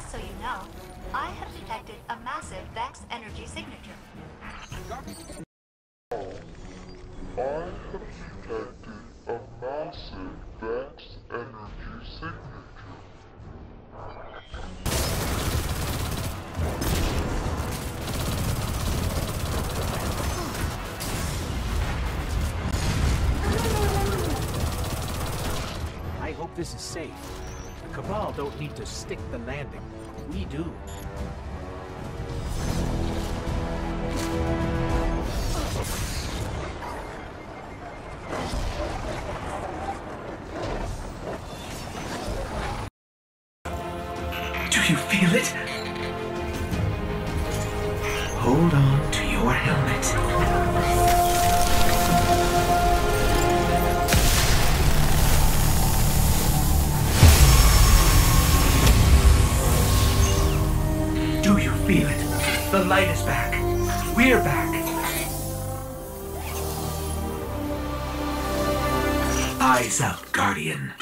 Just so you know, I have detected a massive Vex energy signature. I have detected a massive Vex energy signature. I hope this is safe. Cabal don't need to stick the landing. We do. Do you feel it? Hold on you feel it? The light is back. We're back. Eyes up, Guardian.